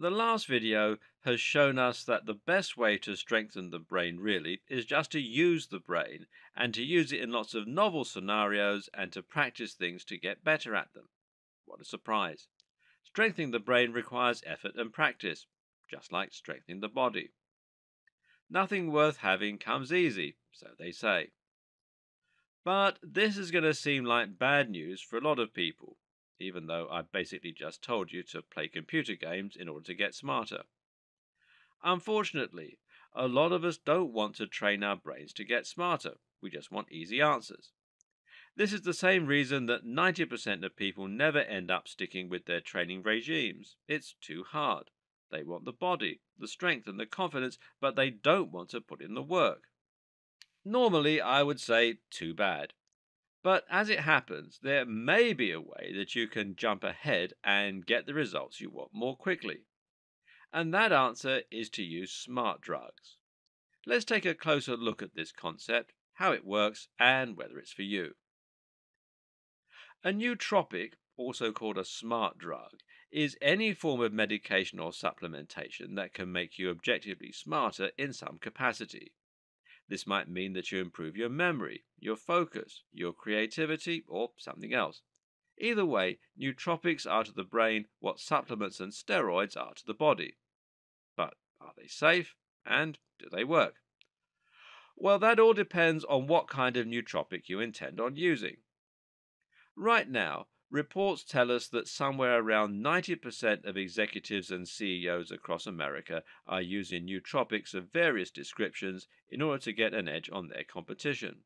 The last video has shown us that the best way to strengthen the brain really is just to use the brain and to use it in lots of novel scenarios and to practice things to get better at them. What a surprise! Strengthening the brain requires effort and practice, just like strengthening the body. Nothing worth having comes easy, so they say. But this is going to seem like bad news for a lot of people, even though I basically just told you to play computer games in order to get smarter. Unfortunately, a lot of us don't want to train our brains to get smarter, we just want easy answers. This is the same reason that 90% of people never end up sticking with their training regimes. It's too hard. They want the body, the strength, and the confidence, but they don't want to put in the work. Normally, I would say too bad. But as it happens, there may be a way that you can jump ahead and get the results you want more quickly. And that answer is to use smart drugs. Let's take a closer look at this concept, how it works, and whether it's for you. A nootropic, also called a smart drug, is any form of medication or supplementation that can make you objectively smarter in some capacity. This might mean that you improve your memory, your focus, your creativity, or something else. Either way, nootropics are to the brain what supplements and steroids are to the body. But are they safe? And do they work? Well, that all depends on what kind of nootropic you intend on using. Right now, Reports tell us that somewhere around 90% of executives and CEOs across America are using nootropics of various descriptions in order to get an edge on their competition.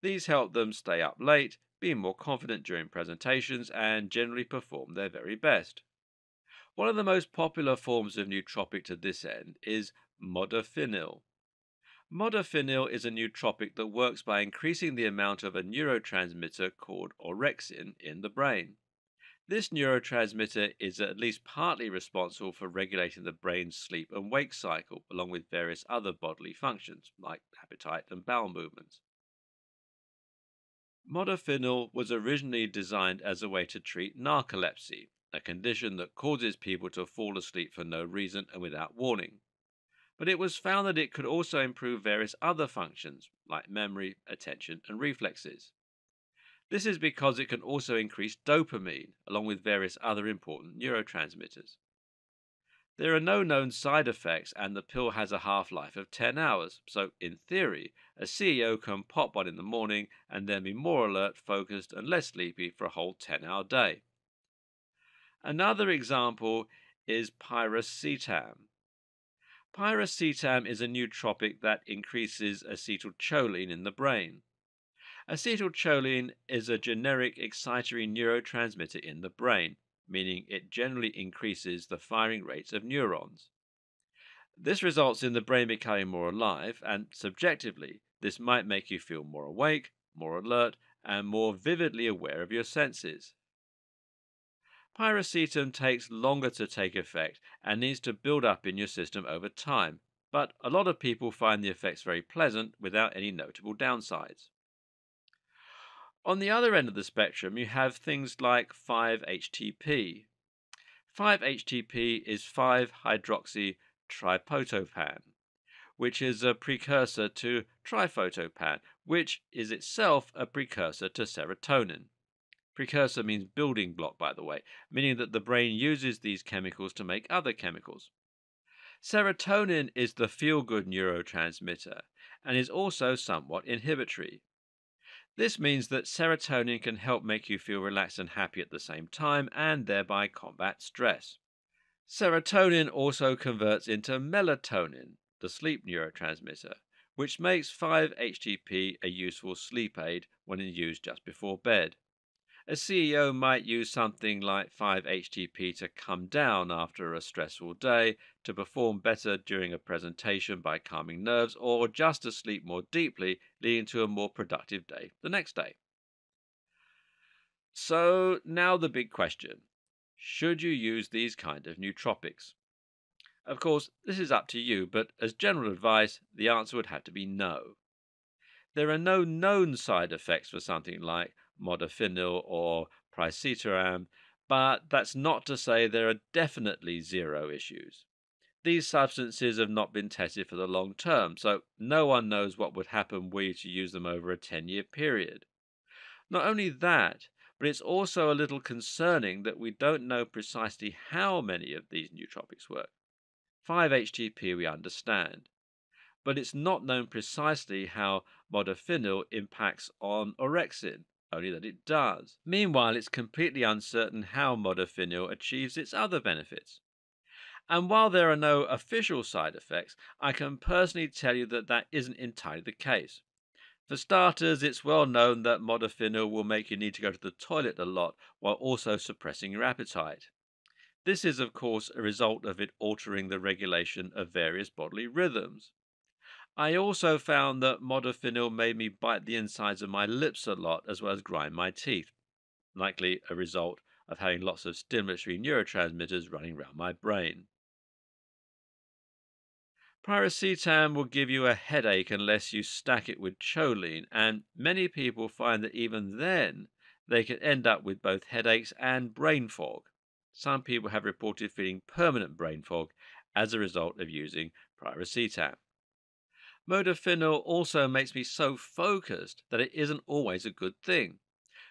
These help them stay up late, be more confident during presentations, and generally perform their very best. One of the most popular forms of nootropic to this end is modafinil. Modafinil is a nootropic that works by increasing the amount of a neurotransmitter called orexin in the brain. This neurotransmitter is at least partly responsible for regulating the brain's sleep and wake cycle, along with various other bodily functions like appetite and bowel movements. Modafinil was originally designed as a way to treat narcolepsy, a condition that causes people to fall asleep for no reason and without warning but it was found that it could also improve various other functions like memory, attention, and reflexes. This is because it can also increase dopamine, along with various other important neurotransmitters. There are no known side effects, and the pill has a half life of 10 hours, so in theory, a CEO can pop one in the morning and then be more alert, focused, and less sleepy for a whole 10 hour day. Another example is piracetam. Piracetam is a nootropic that increases acetylcholine in the brain. Acetylcholine is a generic excitatory neurotransmitter in the brain, meaning it generally increases the firing rates of neurons. This results in the brain becoming more alive, and subjectively, this might make you feel more awake, more alert, and more vividly aware of your senses. Piracetam takes longer to take effect and needs to build up in your system over time, but a lot of people find the effects very pleasant without any notable downsides. On the other end of the spectrum, you have things like 5-HTP. 5-HTP is 5-hydroxytryptophan, which is a precursor to tryptophan, which is itself a precursor to serotonin. Precursor means building block, by the way, meaning that the brain uses these chemicals to make other chemicals. Serotonin is the feel good neurotransmitter and is also somewhat inhibitory. This means that serotonin can help make you feel relaxed and happy at the same time and thereby combat stress. Serotonin also converts into melatonin, the sleep neurotransmitter, which makes 5-HTP a useful sleep aid when used just before bed a CEO might use something like 5-HTP to come down after a stressful day, to perform better during a presentation by calming nerves, or just to sleep more deeply, leading to a more productive day the next day. So, now the big question should you use these kind of nootropics? Of course, this is up to you, but as general advice, the answer would have to be no. There are no known side effects for something like modafinil or piracetam, But that's not to say there are definitely zero issues. These substances have not been tested for the long term, so no one knows what would happen were you to use them over a 10 year period. Not only that, but it's also a little concerning that we don't know precisely how many of these nootropics work. 5-HTP we understand, but it's not known precisely how modafinil impacts on orexin, only that it does. Meanwhile, it's completely uncertain how modafinil achieves its other benefits. And while there are no official side effects, I can personally tell you that that isn't entirely the case. For starters, it's well known that modafinil will make you need to go to the toilet a lot while also suppressing your appetite. This is, of course, a result of it altering the regulation of various bodily rhythms. I also found that modafinil made me bite the insides of my lips a lot as well as grind my teeth, likely a result of having lots of stimulatory neurotransmitters running around my brain. Piracetam will give you a headache unless you stack it with choline, and many people find that even then they can end up with both headaches and brain fog. Some people have reported feeling permanent brain fog as a result of using piracetam. Modafinil also makes me so focused that it isn't always a good thing.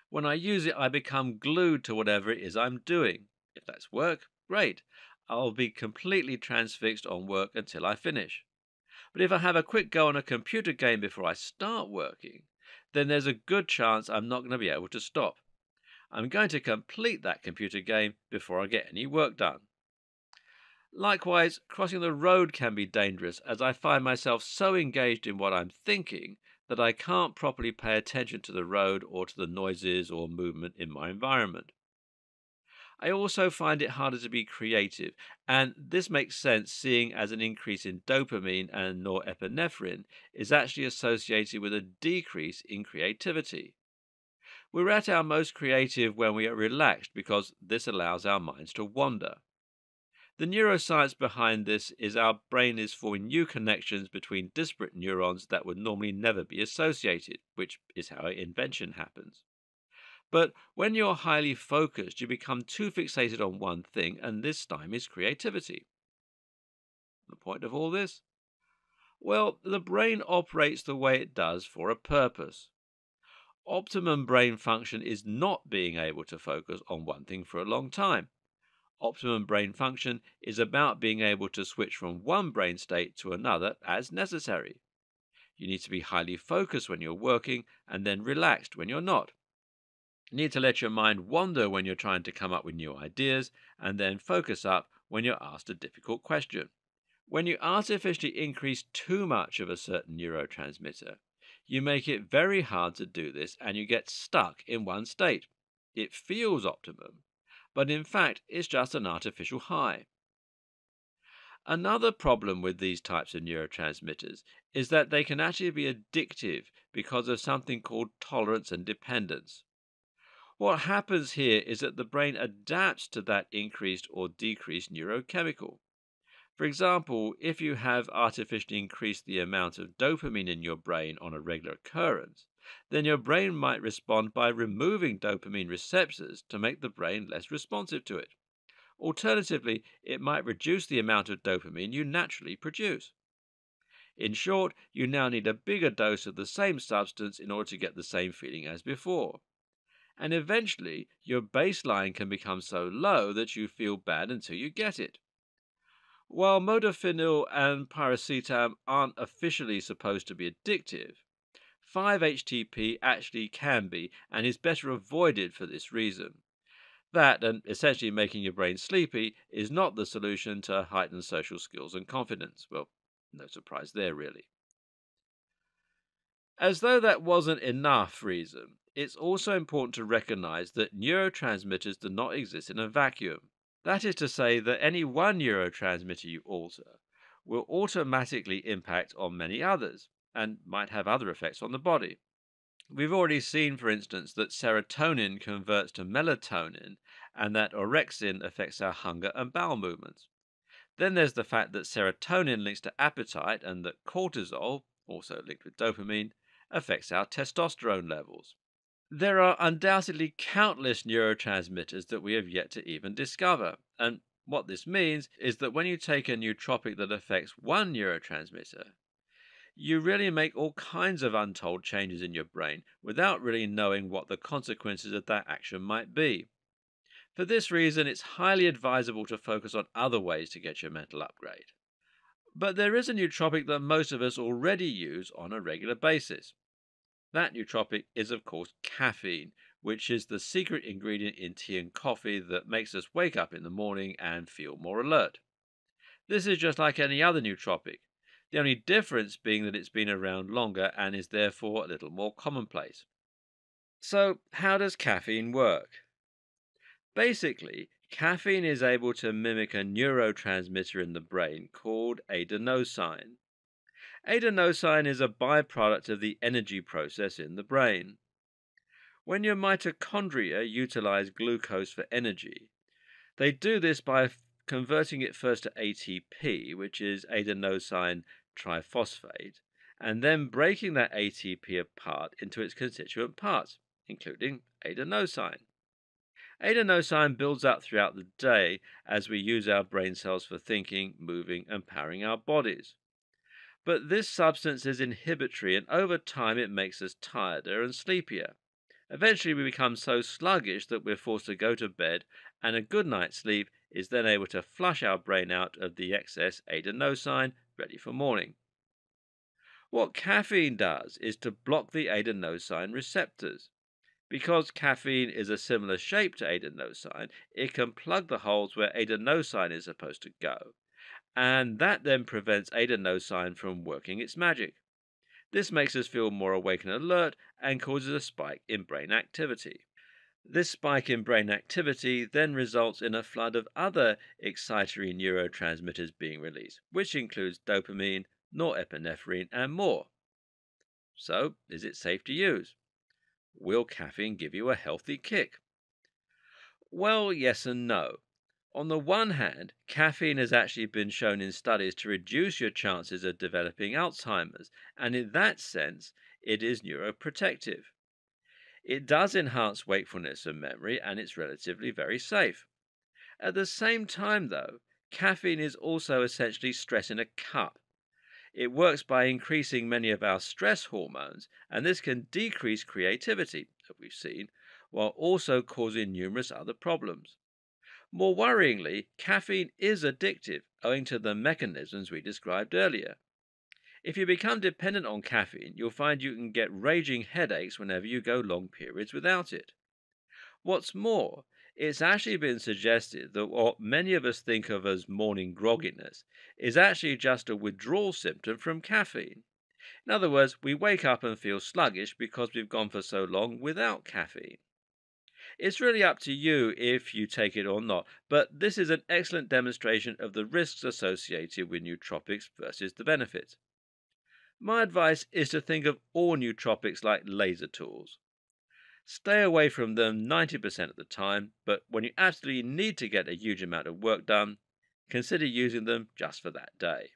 When I use it, I become glued to whatever it is I'm doing. If that's work, great. I'll be completely transfixed on work until I finish. But if I have a quick go on a computer game before I start working, then there's a good chance I'm not going to be able to stop. I'm going to complete that computer game before I get any work done. Likewise, crossing the road can be dangerous as I find myself so engaged in what I'm thinking that I can't properly pay attention to the road or to the noises or movement in my environment. I also find it harder to be creative, and this makes sense seeing as an increase in dopamine and norepinephrine is actually associated with a decrease in creativity. We're at our most creative when we are relaxed because this allows our minds to wander. The neuroscience behind this is our brain is forming new connections between disparate neurons that would normally never be associated, which is how invention happens. But when you're highly focused, you become too fixated on one thing, and this time is creativity. The point of all this? Well, the brain operates the way it does for a purpose. Optimum brain function is not being able to focus on one thing for a long time. Optimum brain function is about being able to switch from one brain state to another as necessary. You need to be highly focused when you're working and then relaxed when you're not. You need to let your mind wander when you're trying to come up with new ideas, and then focus up when you're asked a difficult question. When you artificially increase too much of a certain neurotransmitter, you make it very hard to do this and you get stuck in one state. It feels optimum, but in fact it's just an artificial high. Another problem with these types of neurotransmitters is that they can actually be addictive because of something called tolerance and dependence. What happens here is that the brain adapts to that increased or decreased neurochemical. For example, if you have artificially increased the amount of dopamine in your brain on a regular occurrence, then your brain might respond by removing dopamine receptors to make the brain less responsive to it. Alternatively, it might reduce the amount of dopamine you naturally produce. In short, you now need a bigger dose of the same substance in order to get the same feeling as before and eventually your baseline can become so low that you feel bad until you get it. While modafinil and piracetam aren't officially supposed to be addictive, 5-HTP actually can be and is better avoided for this reason. That, and essentially making your brain sleepy, is not the solution to heightened social skills and confidence. Well, no surprise there, really. As though that wasn't enough reason, it's also important to recognize that neurotransmitters do not exist in a vacuum. That is to say, that any one neurotransmitter you alter will automatically impact on many others and might have other effects on the body. We've already seen, for instance, that serotonin converts to melatonin and that orexin affects our hunger and bowel movements. Then there's the fact that serotonin links to appetite and that cortisol, also linked with dopamine, affects our testosterone levels. There are undoubtedly countless neurotransmitters that we have yet to even discover. And what this means is that when you take a nootropic that affects one neurotransmitter, you really make all kinds of untold changes in your brain without really knowing what the consequences of that action might be. For this reason, it's highly advisable to focus on other ways to get your mental upgrade. But there is a nootropic that most of us already use on a regular basis. That nootropic is, of course, caffeine, which is the secret ingredient in tea and coffee that makes us wake up in the morning and feel more alert. This is just like any other nootropic, the only difference being that it's been around longer and is therefore a little more commonplace. So, how does caffeine work? Basically, caffeine is able to mimic a neurotransmitter in the brain called adenosine. Adenosine is a byproduct of the energy process in the brain. When your mitochondria utilize glucose for energy, they do this by converting it first to ATP, which is adenosine triphosphate, and then breaking that ATP apart into its constituent parts, including adenosine. Adenosine builds up throughout the day as we use our brain cells for thinking, moving, and powering our bodies. But this substance is inhibitory, and over time it makes us tireder and sleepier. Eventually, we become so sluggish that we're forced to go to bed, and a good night's sleep is then able to flush our brain out of the excess adenosine ready for morning. What caffeine does is to block the adenosine receptors. Because caffeine is a similar shape to adenosine, it can plug the holes where adenosine is supposed to go, and that then prevents adenosine from working its magic. This makes us feel more awake and alert and causes a spike in brain activity. This spike in brain activity then results in a flood of other excitatory neurotransmitters being released, which includes dopamine, norepinephrine, and more. So, is it safe to use? Will caffeine give you a healthy kick? Well, yes and no. On the one hand, caffeine has actually been shown in studies to reduce your chances of developing Alzheimer's, and in that sense, it is neuroprotective. It does enhance wakefulness and memory, and it's relatively very safe. At the same time, though, caffeine is also essentially stress in a cup. It works by increasing many of our stress hormones, and this can decrease creativity, as we've seen, while also causing numerous other problems. More worryingly, caffeine is addictive owing to the mechanisms we described earlier. If you become dependent on caffeine, you'll find you can get raging headaches whenever you go long periods without it. What's more, it's actually been suggested that what many of us think of as morning grogginess is actually just a withdrawal symptom from caffeine. In other words, we wake up and feel sluggish because we've gone for so long without caffeine. It's really up to you if you take it or not, but this is an excellent demonstration of the risks associated with nootropics versus the benefits. My advice is to think of all nootropics like laser tools. Stay away from them 90% of the time, but when you absolutely need to get a huge amount of work done, consider using them just for that day.